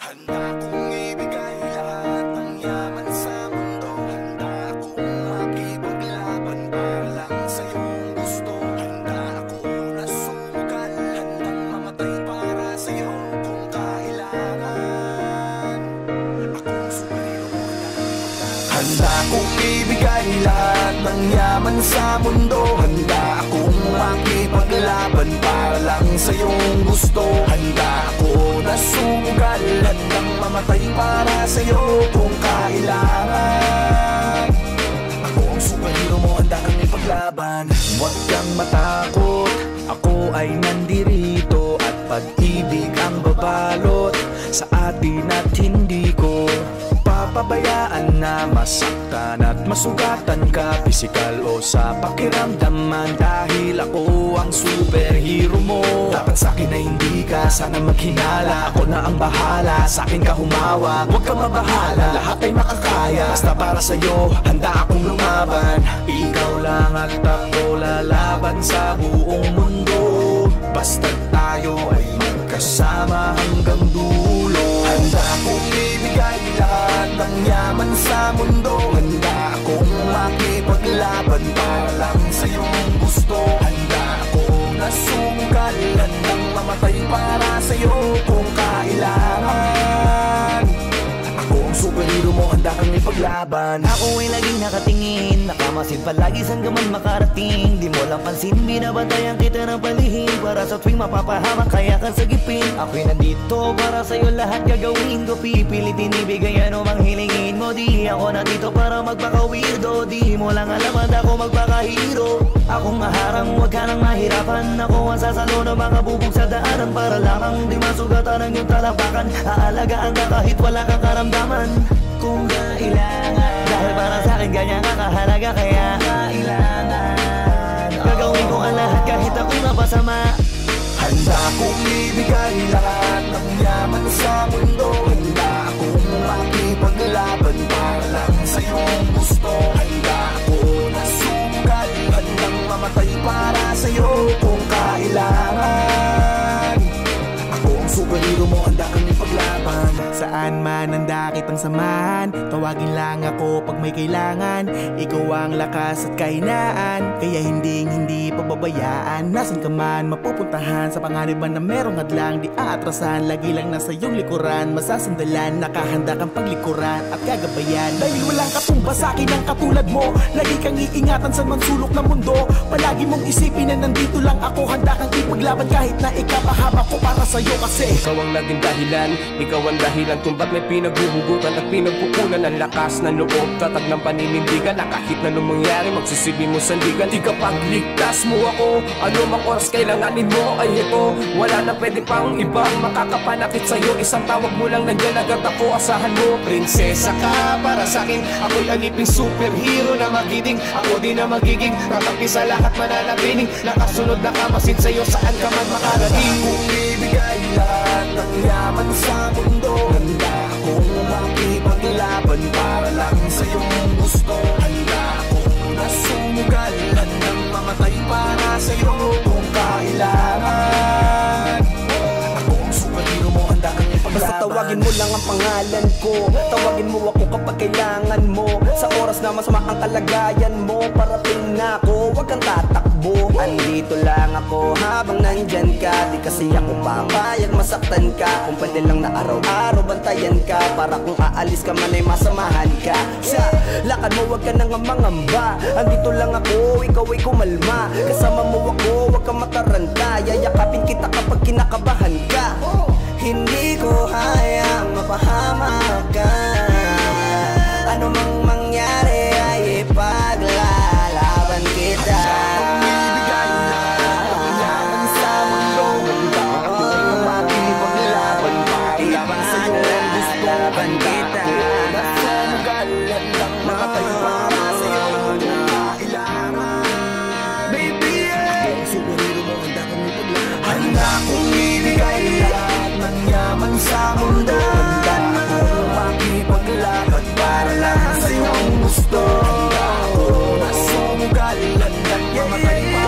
Handa kong ibigay lahat Handa kong ibigay lahat ng yaman sa mundo. Handa akong makipaglaban para lang sa iyong gusto. Handa ako na sumugal Handang mamatay para sa iyo. Kung kailangan Ako ang superhero mo, handa kang ipaglaban. Huwag kang matakot, ako ay nandirito At pag-ibig ang babalot sa atin at hindi ko Papabayaan na masaktan at masugatan ka Pisikal o sa pakiramdaman Dahil ako ang superhero mo. Dapat sa'kin na hindi ka sana maghinala. Ako na ang bahala, sa'kin ka humawak Huwag kang mabahala, lahat ay makakaya. Basta para sa'yo, handa akong mundo ipaglaban Ako ay laging nakatingin. Nakamasid palagi saan ka man makarating. Di mo lang pansin, binabantayan kita ng palihim Para sa tuwing mapapahamak kaya kang sagipin. Ako'y nandito para sa'yo lahat gagawin ko. Pipilitin ibigay ano mang hilingin mo. Di ako nandito para magpaka-weirdo Di mo lang alam at ako magpaka-hero Akong maharang, huwag ka nang mahirapan. Ako ang sasalo ng mga bubog sa daanan. Para lamang di masugatan ang iyong talampakan Aalagaan ka kahit wala kang karamdaman Kung kailangan. Dahil para sa akin ganyan ka kahalaga Kaya kailangan. Gagawin ko ang lahat kahit ako napasama. Handa akong ibigay lahat ng yaman sa mundo. Handa akong makipaglaban para lang sa iyong gusto. Handa ako na sumugal Handang mamatay para sa iyo. Kung kailangan Ako ang superhero mo, Saan man ang dakit ang samahan Tawagin lang ako pag may kailangan. Ikaw ang lakas at kahinaan Kaya hindi hindi pababayaan Nasaan ka man mapupuntahan Sa panganiban na merong hadlang Di aatrasan. Lagi lang nasa iyong likuran Masasandalan Nakahanda kang paglikuran At gagabayan. Dahil walang katumba sa akin ang katulad mo Lagi kang iingatan sa mansulok ng mundo. Palagi mong isipin na nandito lang ako Handa kang ipaglaban kahit na ikapahaba ko para sa'yo kasi. Ikaw ang naging dahilan, ikaw ang dahilan kung ba't may pinaghuhugutan at pinagpupunan ng lakas ng loob. Tatag ng paninindigan na kahit na mangyari magsisilbi mo sandigan Di ka pagligtas mo ako, ano mang oras kailanganin mo ay ito. Wala na pwede pang ibang makakapanakit sa'yo. Isang tawag mo lang nandiyan agad ako asahan mo. Prinsesa ka para sa'kin, ako'y aliping superhero na magiting Ako din na magiging kakampi sa lahat mananatiling Nakasunod na kamasid sa'yo saan ka man makarating. Kung ibigay lahat ng yaman sa mundo Handa akong makipaglaban para lang sa iyong gusto. Handa akong na sumugal Handang mamatay para sa iyo kung kailangan. Ako ang superhero mo, handa kang ipaglaban. Basta tawagin mo lang ang pangalan ko. Tawagin mo ako kapag kailangan mo. Sa oras na masama ang kalagayan mo Parating na ako, lang ako. Habang nandyan ka Di kasi ako papayag. Masaktan ka. Kung pwede lang na araw-araw bantayan ka. Para kung aalis ka man ay masamahan ka. Sa lakad mo huwag ka nang mangamba Andito lang ako, ikaw ay kumalma. Kasama mo ako, huwag kang mataranta. Yayakapin kita kapag kinakabahan ka. Hindi ko hayang kita Nasa magalan lang Nakatayo para sa'yo Baby, yeah Superhero mo, handa kang ipagla Handa kong ibigay ng yaman sa mundo. Handa akong para lang sa'yo ang gusto. Handa ako, nasa magalan lang Nakatayo